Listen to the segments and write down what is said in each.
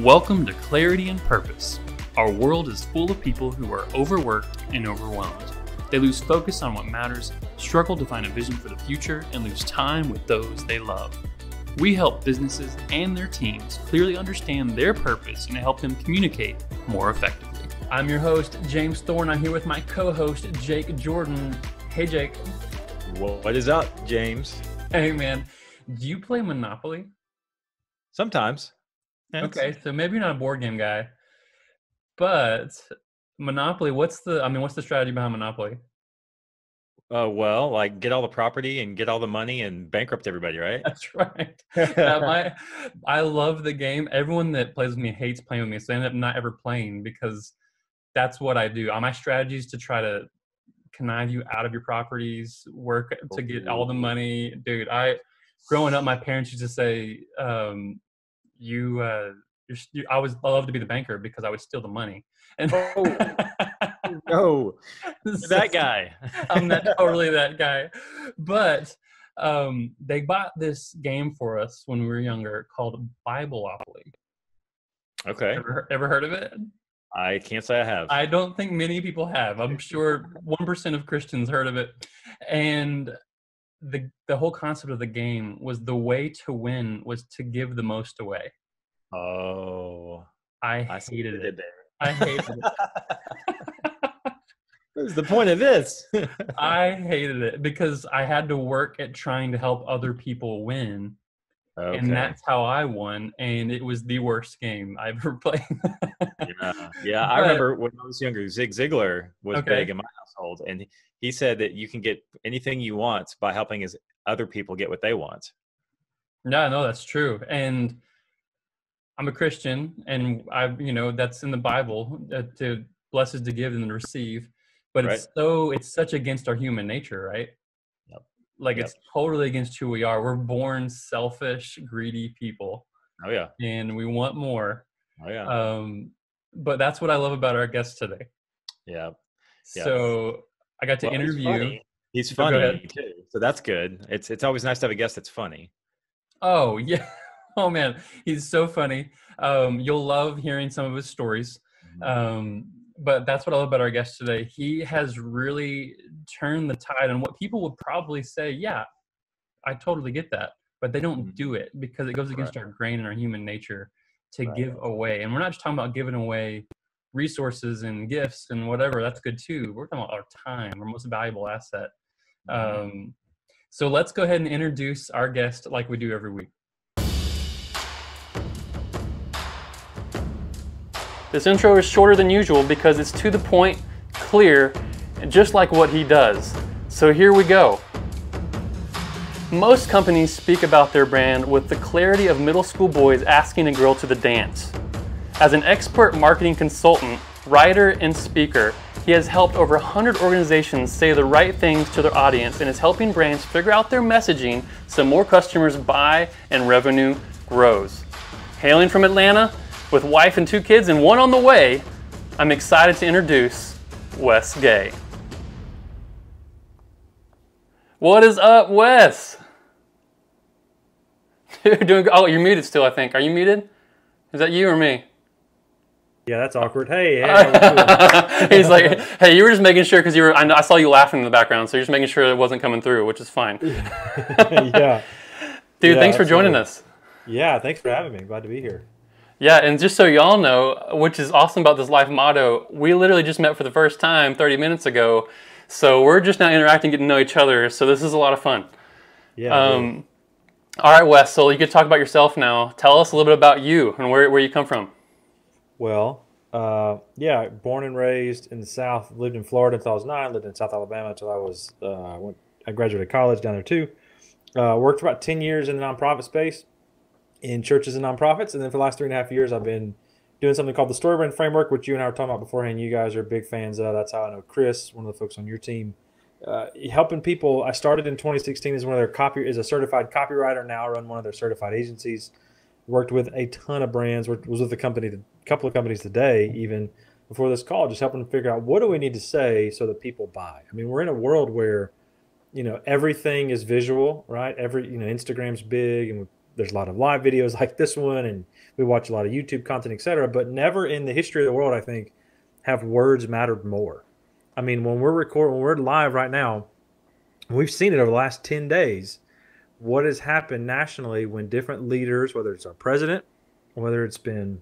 Welcome to Clarity and Purpose. Our world is full of people who are overworked and overwhelmed. They lose focus on what matters, struggle to find a vision for the future, and lose time with those they love. We help businesses and their teams clearly understand their purpose and help them communicate more effectively. I'm your host, James Thorne. I'm here with my co host, Jake Jordan. Hey, Jake. What is up, James? Hey, man. Do you play Monopoly? Sometimes. Okay, so maybe you're not a board game guy, but Monopoly. What's the? I mean, what's the strategy behind Monopoly? Uh, well, like get all the property and get all the money and bankrupt everybody, right? That's right. yeah, my, I love the game. Everyone that plays with me hates playing with me, so I end up not ever playing because that's what I do. All My strategy is to try to connive you out of your properties, work to get all the money. Dude, I growing up, my parents used to say, um, "You, uh, you, I was I love to be the banker because I would steal the money." And oh, no, that guy. I'm not totally that guy, but um, they bought this game for us when we were younger called Bibleopoly. Okay. Ever, ever heard of it? I can't say I have. I don't think many people have. I'm sure one percent of Christians heard of it, and the the whole concept of the game was the way to win was to give the most away. Oh, I, I hated it. I hated it. What's the point of this? I hated it because I had to work at trying to help other people win. okay. And that's how I won. And it was the worst game I've ever played. yeah, yeah. I But- remember when I was younger, Zig Ziglar was Okay. big in my household, and he- said that you can get anything you want by helping his other people get what they want. Yeah, no, that's true. And I'm a Christian, and I, you know, that's in the Bible uh, to bless is to give and to receive. But it's so it's such against our human nature, right? Yep. Like Yep. it's totally against who we are. We're born selfish, greedy people, Oh yeah, and we want more. oh yeah, Um, but that's what I love about our guest today. yeah. Yeah. So I got to Well, he's interview. funny. He's Oh, funny too, so that's good. It's it's always nice to have a guest that's funny. Oh yeah. Oh man, he's so funny. Um, you'll love hearing some of his stories. Um, but that's what I love about our guest today. He has really turned the tide on what people would probably say, yeah, I totally get that. But they don't Mhm. do it because it goes against our grain and our human nature to Right. give away. And we're not just talking about giving away resources and gifts and whatever. That's good too. We're talking about our time, our most valuable asset. Mhm. Um, so let's go ahead and introduce our guest like we do every week. This intro is shorter than usual because it's to the point, clear, and just like what he does. So here we go. Most companies speak about their brand with the clarity of middle school boys asking a girl to the dance. As an expert marketing consultant, writer, and speaker, he has helped over 100 organizations say the right things to their audience and is helping brands figure out their messaging so more customers buy and revenue grows. Hailing from Atlanta, with wife and two kids and one on the way, I'm excited to introduce Wes Gay. What is up, Wes? Dude, doing oh, you're muted still, I think. Are you muted? Is that you or me? Yeah, that's awkward. Hey, hey doing? He's like, hey, you were just making sure because you were. I, know- I saw you laughing in the background, so you're just making sure it wasn't coming through, which is fine. Yeah, dude, yeah, thanks for joining us. yeah. Thanks for having me. Glad to be here. Yeah, and just so y'all know, which is awesome about this life motto, we literally just met for the first time 30 minutes ago. So we're just now interacting, getting to know each other. So this is a lot of fun. Yeah. Um, all right, Wes. So you could talk about yourself now. Tell us a little bit about you and where, where you come from. Well, uh, yeah. Born and raised in the South. Lived in Florida until I was nine. Lived in South Alabama until I was. Uh, went. I graduated college down there too. Uh, worked for about ten years in the nonprofit space, in churches and nonprofits, and then for the last three and a half years, I've been doing something called the StoryBrand Framework, which you and I were talking about beforehand. You guys are big fans of. That's how I know Chris, one of the folks on your team. uh, helping people. I started in 2016 as one of their copy as a certified copywriter. Now I run one of their certified agencies. Worked with a ton of brands. Worked, was with the company, couple of companies today, even before this call, just helping them figure out what do we need to say so that people buy. I mean, we're in a world where, you know, everything is visual, right? Every you know, Instagram's big, and there's a lot of live videos like this one, and We watch a lot of YouTube content, etc. But never in the history of the world, I think, have words mattered more. I mean, when we're recording, when we're live right now, we've seen it over the last 10 days. What has happened nationally when different leaders, whether it's our president, whether it's been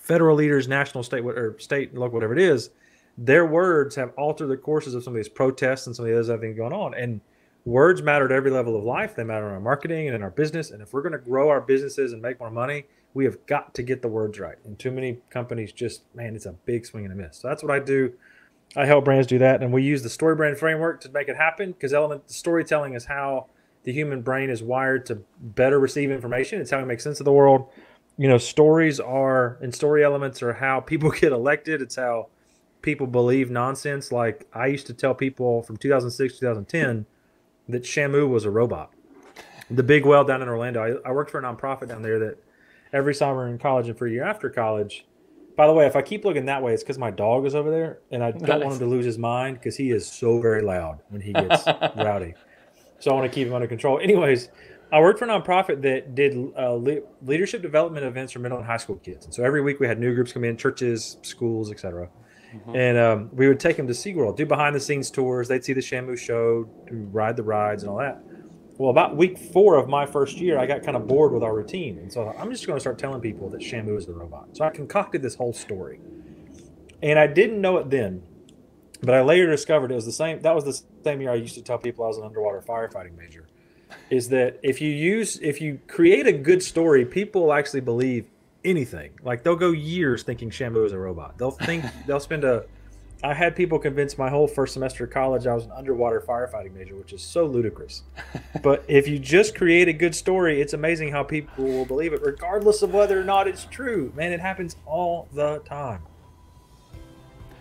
federal leaders, national, state, or state, local, whatever it is, their words have altered the courses of some of these protests and some of the other things going on. And words matter at every level of life. They matter in our marketing and in our business. And if we're going to grow our businesses and make more money, we have got to get the words right. And too many companies just, man, it's a big swing and a miss. So that's what I do. I help brands do that. And we use the StoryBrand framework to make it happen because element storytelling is how the human brain is wired to better receive information. It's how we make sense of the world. You know, stories are and story elements are how people get elected. It's how people believe nonsense. Like I used to tell people from 2006 2010 that Shamu was a robot. The big well down in Orlando. I, I worked for a nonprofit down there that every summer in college and for a year after college. By the way, if I keep looking that way, it's because my dog is over there, and I don't nice. want him to lose his mind because he is so very loud when he gets rowdy. So I want to keep him under control. Anyways, I worked for a nonprofit that did uh, le- leadership development events for middle and high school kids. And so every week we had new groups come in, churches, schools, etc. Mm-hmm. And um, we would take them to SeaWorld, do behind the scenes tours. They'd see the Shamu show, ride the rides, and all that. Well, about week four of my first year, I got kind of bored with our routine. And so I'm just going to start telling people that Shamu is the robot. So I concocted this whole story. And I didn't know it then, but I later discovered it was the same. That was the same year I used to tell people I was an underwater firefighting major. Is that if you use, if you create a good story, people will actually believe anything. Like they'll go years thinking Shamu is a robot. They'll think they'll spend a. I had people convince my whole first semester of college I was an underwater firefighting major, which is so ludicrous. but if you just create a good story, it's amazing how people will believe it, regardless of whether or not it's true. Man, it happens all the time.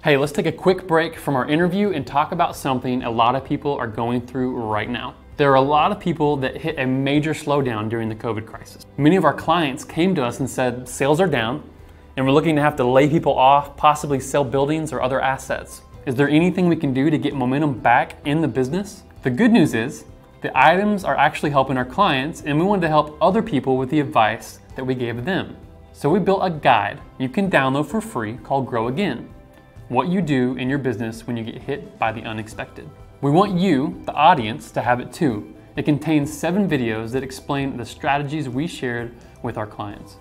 Hey, let's take a quick break from our interview and talk about something a lot of people are going through right now. There are a lot of people that hit a major slowdown during the COVID crisis. Many of our clients came to us and said sales are down and we're looking to have to lay people off, possibly sell buildings or other assets. Is there anything we can do to get momentum back in the business? The good news is the items are actually helping our clients and we wanted to help other people with the advice that we gave them. So we built a guide you can download for free called Grow Again. What you do in your business when you get hit by the unexpected. We want you, the audience, to have it too. It contains seven videos that explain the strategies we shared with our clients.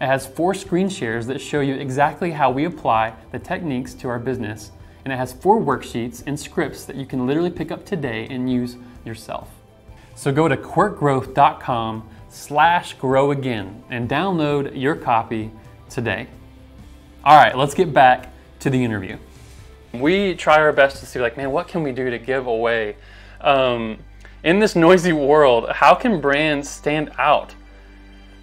It has four screen shares that show you exactly how we apply the techniques to our business, and it has four worksheets and scripts that you can literally pick up today and use yourself. So go to quirkgrowth.com slash grow again and download your copy today. All right, let's get back to the interview. We try our best to see, like, man, what can we do to give away? Um, in this noisy world, how can brands stand out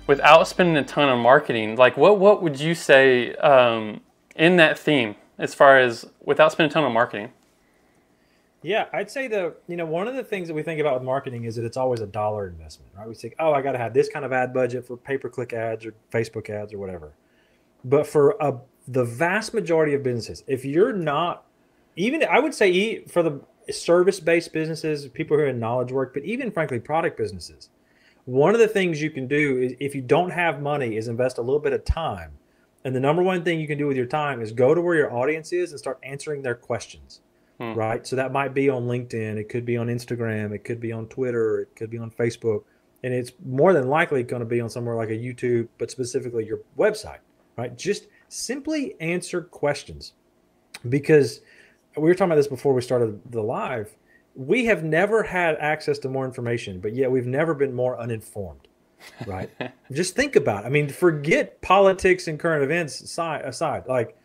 without spending a ton on marketing? Like, what what would you say um, in that theme as far as without spending a ton on marketing? Yeah, I'd say the you know one of the things that we think about with marketing is that it's always a dollar investment, right? We think, oh, I got to have this kind of ad budget for pay per click ads or Facebook ads or whatever. But for a the vast majority of businesses, if you're not even, I would say for the service based businesses, people who are in knowledge work, but even frankly, product businesses, one of the things you can do is if you don't have money, is invest a little bit of time. And the number one thing you can do with your time is go to where your audience is and start answering their questions. Hmm. Right. So that might be on LinkedIn, it could be on Instagram, it could be on Twitter, it could be on Facebook. And it's more than likely going to be on somewhere like a YouTube, but specifically your website, right? Just simply answer questions because we were talking about this before we started the live. We have never had access to more information, but yet we've never been more uninformed. Right? just think about it. I mean, forget politics and current events aside, aside. Like,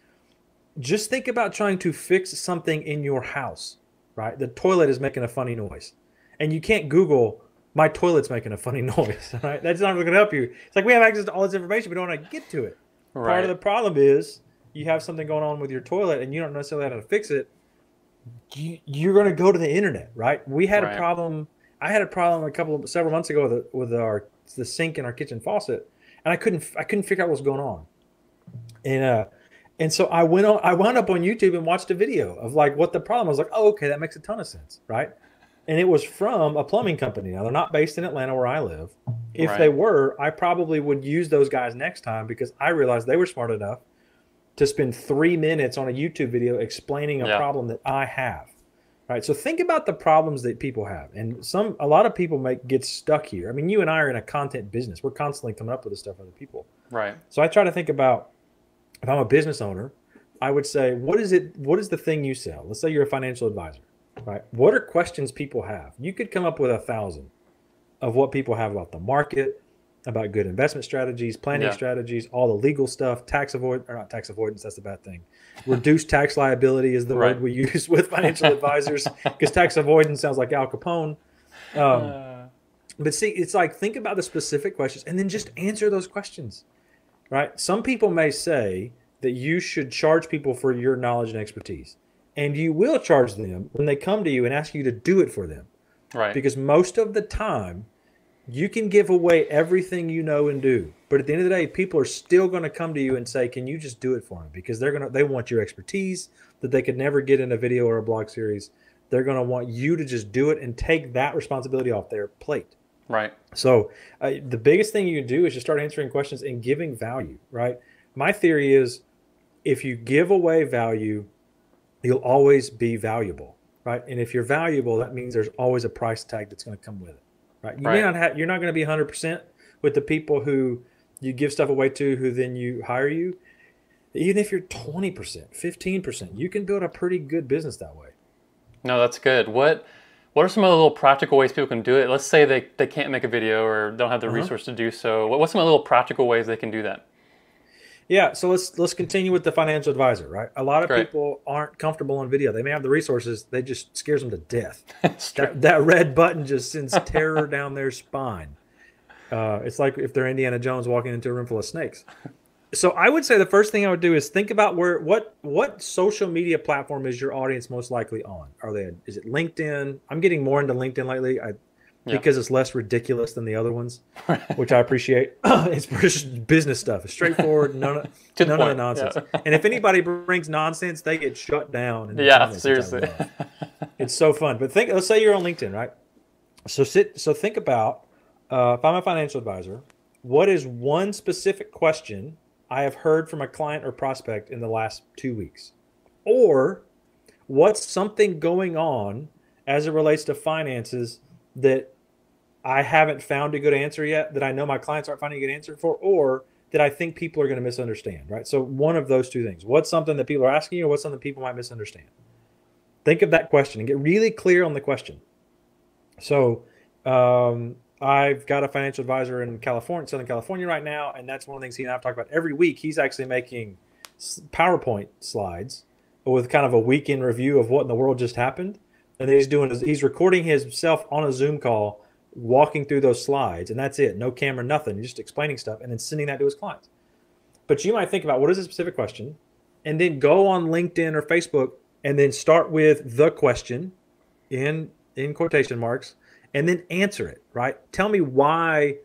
just think about trying to fix something in your house. Right? The toilet is making a funny noise, and you can't Google my toilet's making a funny noise. Right? That's not going to help you. It's like we have access to all this information, but we don't want to get to it. Right. Part of the problem is you have something going on with your toilet and you don't necessarily know how to fix it. You, you're going to go to the internet, right? We had right. a problem. I had a problem a couple of, several months ago with, with our the sink in our kitchen faucet, and I couldn't I couldn't figure out what was going on. And uh, and so I went on I wound up on YouTube and watched a video of like what the problem was. Like, oh, okay, that makes a ton of sense, right? and it was from a plumbing company. Now they're not based in Atlanta where I live. If Right. they were, I probably would use those guys next time because I realized they were smart enough to spend three minutes on a YouTube video explaining a Yeah. problem that I have. Right. So think about the problems that people have. And some a lot of people make get stuck here. I mean, you and I are in a content business. We're constantly coming up with this stuff for other people. Right. So I try to think about if I'm a business owner, I would say, what is it? What is the thing you sell? Let's say you're a financial advisor, right? What are questions people have? You could come up with a thousand of what people have about the market, about good investment strategies, planning Yeah. strategies, all the legal stuff, tax avoid or not tax avoidance. That's the bad thing. Reduced tax liability is the Right. word we use with financial advisors because tax avoidance sounds like Al Capone. Um, Uh, but see, it's like think about the specific questions and then just answer those questions. Right? Some people may say that you should charge people for your knowledge and expertise. And you will charge them when they come to you and ask you to do it for them. Right. Because most of the time, you can give away everything you know and do. But at the end of the day, people are still going to come to you and say, "Can you just do it for me?" Because they're going to they want your expertise that they could never get in a video or a blog series. They're going to want you to just do it and take that responsibility off their plate. right. So uh, the biggest thing you can do is just start answering questions and giving value, right? My theory is if you give away value, you'll always be valuable, right? And if you're valuable, that means there's always a price tag that's going to come with it, right? you may not have, you're not going to be 100% with the people who you give stuff away to who then you hire you. Even if you're 20%, 15%, you can build a pretty good business that way. No, that's good. What what are some of the little practical ways people can do it? Let's say they, they can't make a video or don't have the Uh-huh. resource to do so. What, what's some of the little practical ways they can do that? Yeah, so let's let's continue with the financial advisor, right? A lot of Great. people aren't comfortable on video. They may have the resources, they just scares them to death. That, that red button just sends terror down their spine. Uh, it's like if they're Indiana Jones walking into a room full of snakes. So I would say the first thing I would do is think about where what what social media platform is your audience most likely on? Are they is it LinkedIn? I'm getting more into LinkedIn lately. I Yeah. because it's less ridiculous than the other ones, which I appreciate. it's business stuff. It's straightforward. None of, none of the nonsense. yeah. And if anybody brings nonsense, they get shut down. Yeah, comments, seriously. it's so fun. But think, let's say you're on LinkedIn, right? So sit, so think about uh, if I'm a financial advisor, what is one specific question I have heard from a client or prospect in the last two weeks, or what's something going on as it relates to finances that I haven't found a good answer yet, that I know my clients aren't finding a good answer for, or that I think people are going to misunderstand, right? So one of those two things. What's something that people are asking you, or what's something people might misunderstand? Think of that question and get really clear on the question. So um, I've got a financial advisor in California, Southern California right now, and that's one of the things he and I've talked about every week. He's actually making PowerPoint slides with kind of a weekend review of what in the world just happened. And he's doing he's recording himself on a Zoom call, walking through those slides, and that's it. No camera, nothing. Just explaining stuff and then sending that to his clients. But you might think about what is a specific question, and then go on LinkedIn or Facebook and then start with the question in in quotation marks and then answer it right tell me why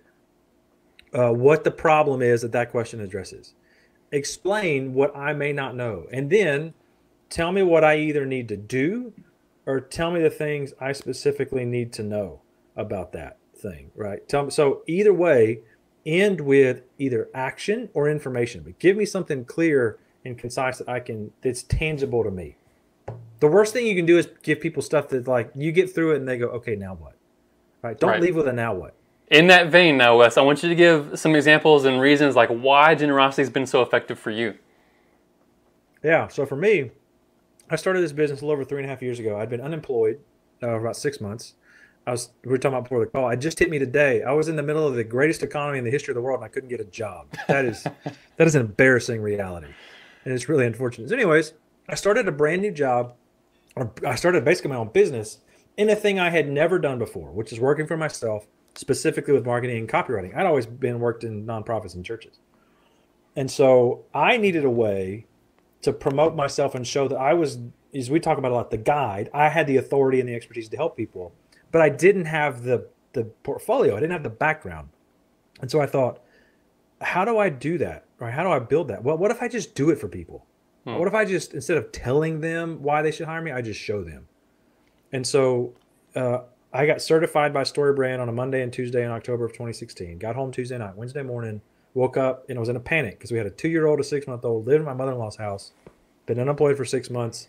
uh, what the problem is that that question addresses explain what i may not know and then tell me what i either need to do or tell me the things i specifically need to know about that thing right tell me so either way end with either action or information but give me something clear and concise that i can that's tangible to me the worst thing you can do is give people stuff that like you get through it and they go, okay, now what? Right? Don't Right. leave with a now what. In that vein, now, Wes, I want you to give some examples and reasons like why generosity has been so effective for you. Yeah. So for me, I started this business a little over three and a half years ago. I'd been unemployed uh, for about six months. I was we were talking about before the call. It just hit me today. I was in the middle of the greatest economy in the history of the world, and I couldn't get a job. That is that is an embarrassing reality, and it's really unfortunate. So anyways, I started a brand new job, or I started basically my own business in a thing I had never done before, which is working for myself, specifically with marketing and copywriting. I'd always been worked in nonprofits and churches, and so I needed a way to promote myself and show that I was, as we talk about a lot, the guide. I had the authority and the expertise to help people, but I didn't have the the portfolio. I didn't have the background, and so I thought, how do I do that? Right? How do I build that? Well, what if I just do it for people? What if I just instead of telling them why they should hire me, I just show them? And so uh, I got certified by StoryBrand on a Monday and Tuesday in October of 2016. Got home Tuesday night. Wednesday morning, woke up and I was in a panic because we had a two year old, a six month old, lived in my mother in law's house, been unemployed for six months,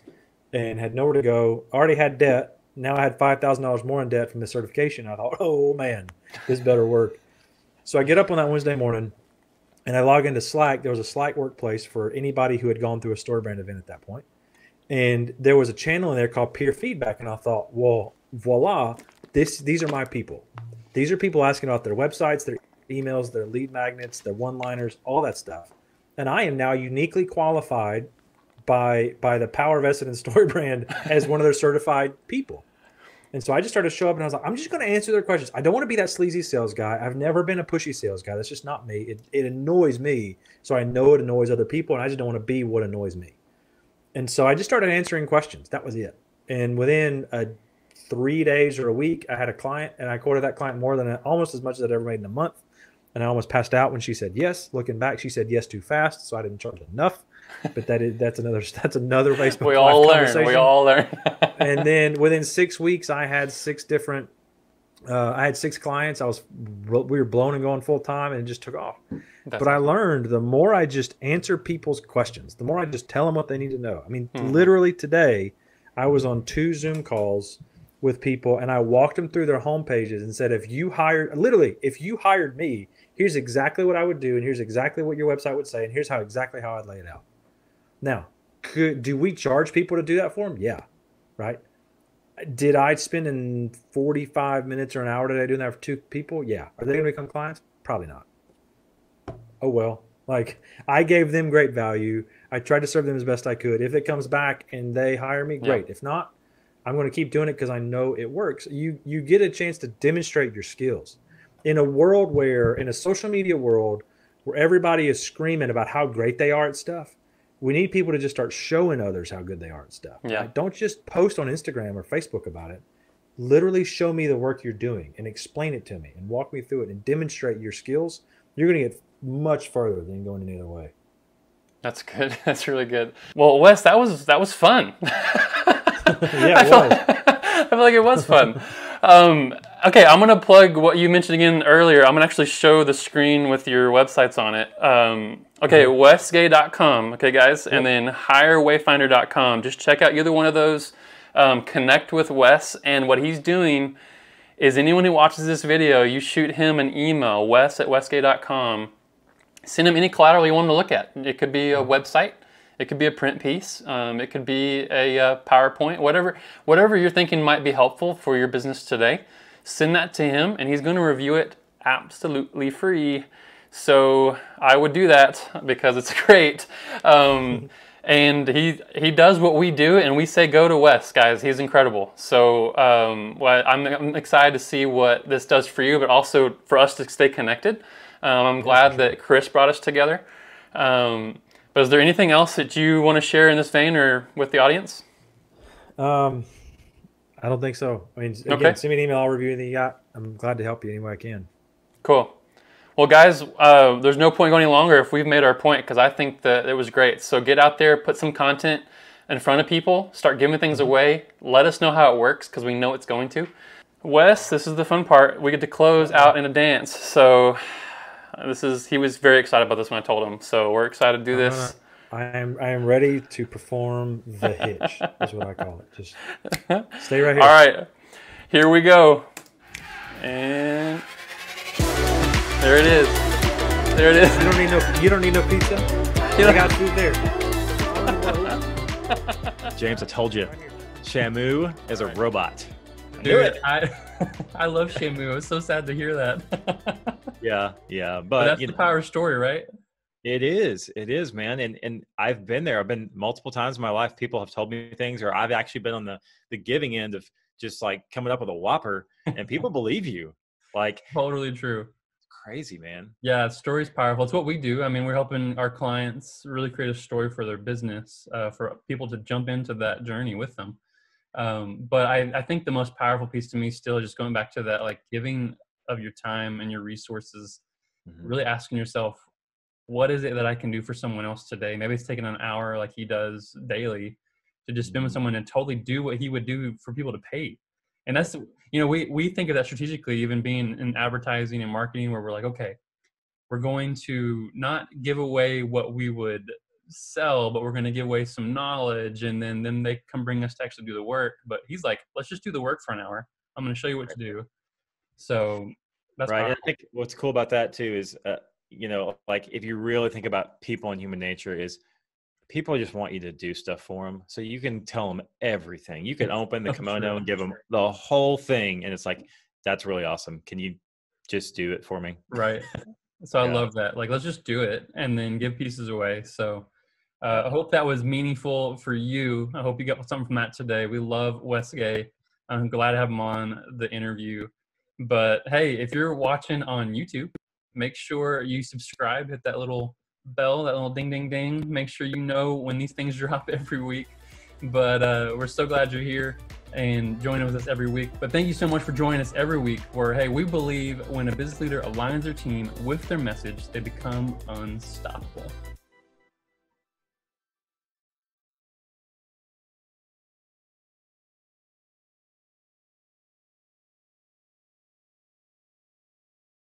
and had nowhere to go. Already had debt. Now I had five thousand dollars more in debt from the certification. I thought, oh man, this better work. So I get up on that Wednesday morning, and I log into Slack. There was a Slack workplace for anybody who had gone through a StoryBrand event at that point, and there was a channel in there called Peer Feedback. And I thought, well, voila, this these are my people. These are people asking about their websites, their emails, their lead magnets, their one-liners, all that stuff. And I am now uniquely qualified by by the power vested in StoryBrand as one of their certified people. And so I just started to show up and I was like, I'm just going to answer their questions. I don't want to be that sleazy sales guy. I've never been a pushy sales guy. That's just not me. It, it annoys me. So I know it annoys other people and I just don't want to be what annoys me. And so I just started answering questions. That was it. And within a three days or a week, I had a client and I quoted that client more than almost as much as I'd ever made in a month. And I almost passed out when she said yes. Looking back, she said yes too fast, so I didn't charge enough but that is that's another that's another Facebook. we all learn. We all learn. and then within six weeks, I had six different. Uh, I had six clients. I was we were blown and going full time, and it just took off. That's but I learned the more I just answer people's questions, the more I just tell them what they need to know. I mean, mm-hmm. literally today, I was on two Zoom calls with people, and I walked them through their home pages and said, if you hired, literally, if you hired me, here's exactly what I would do, and here's exactly what your website would say, and here's how exactly how I'd lay it out. Now, could do we charge people to do that for them? Yeah, right. Did I spend in 45 minutes or an hour today doing that for two people? Yeah. Are they going to become clients? Probably not. Oh well. Like I gave them great value. I tried to serve them as best I could. If it comes back and they hire me, great. Yeah. If not, I'm going to keep doing it because I know it works. You you get a chance to demonstrate your skills in a world where in a social media world where everybody is screaming about how great they are at stuff we need people to just start showing others how good they are at stuff. Yeah. Don't just post on Instagram or Facebook about it. Literally show me the work you're doing and explain it to me and walk me through it and demonstrate your skills. You're going to get much further than going any other way. That's good. That's really good. Well, Wes, that was that was fun. yeah, it was. I feel like it was fun. Um, okay, I'm gonna plug what you mentioned again earlier. I'm gonna actually show the screen with your websites on it. Um, okay, mm-hmm. wesgay.com. Okay, guys, and then hirewayfinder.com. Just check out either one of those. Um, connect with Wes, and what he's doing is anyone who watches this video, you shoot him an email, wes at wesgay.com. Send him any collateral you want him to look at. It could be a mm-hmm. website. It could be a print piece. Um, it could be a uh, PowerPoint. Whatever, whatever you're thinking might be helpful for your business today, send that to him, and he's going to review it absolutely free. So I would do that because it's great. Um, and he he does what we do, and we say go to Wes, guys. He's incredible. So um, well, I'm, I'm excited to see what this does for you, but also for us to stay connected. Um, I'm glad that Chris brought us together. Um, but is there anything else that you want to share in this vein or with the audience? I don't think so. I mean, again, okay. send me an email. I'll review anything you got. I'm glad to help you any way I can. Cool. Well, guys, uh, there's no point going any longer if we've made our point because I think that it was great. So get out there, put some content in front of people, start giving things mm-hmm. away. Let us know how it works because we know it's going to. Wes, this is the fun part. We get to close out in a dance. So this is he was very excited about this when I told him. So we're excited to do this. I am I am ready to perform the hitch. is what I call it. Just stay right here. All right, here we go, and there it is. There it is. You don't need no. You don't need no pizza. You I got food there. James, I told you, Shamu is a robot. Dude, I, I love Shamu. I was so sad to hear that. yeah, yeah, but, but that's the know, power story, right? It is. It is, man. And and I've been there. I've been multiple times in my life. People have told me things, or I've actually been on the the giving end of just like coming up with a whopper, and people believe you. Like totally true. Crazy, man. Yeah, story's powerful. It's what we do. I mean, we're helping our clients really create a story for their business, uh, for people to jump into that journey with them. Um, but I, I think the most powerful piece to me still is just going back to that, like giving of your time and your resources, mm-hmm. really asking yourself, what is it that I can do for someone else today? Maybe it's taking an hour like he does daily to just spend with mm-hmm. someone and totally do what he would do for people to pay. And that's you know we we think of that strategically, even being in advertising and marketing, where we're like, okay, we're going to not give away what we would sell, but we're going to give away some knowledge, and then then they come bring us to actually do the work. But he's like, let's just do the work for an hour. I'm going to show you what to do. So that's right. powerful. I think what's cool about that too is, uh, you know, like if you really think about people and human nature, is people just want you to do stuff for them. So you can tell them everything. You can open the kimono and give them the whole thing, and it's like that's really awesome. Can you just do it for me? Right. So I love that. Like, let's just do it and then give pieces away. So uh, I hope that was meaningful for you. I hope you got something from that today. We love Wes Gay. I'm glad to have him on the interview. But hey, if you're watching on YouTube, make sure you subscribe, hit that little bell, that little ding, ding, ding. Make sure you know when these things drop every week. But uh, we're so glad you're here and joining with us every week. But thank you so much for joining us every week. Where hey, we believe when a business leader aligns their team with their message, they become unstoppable.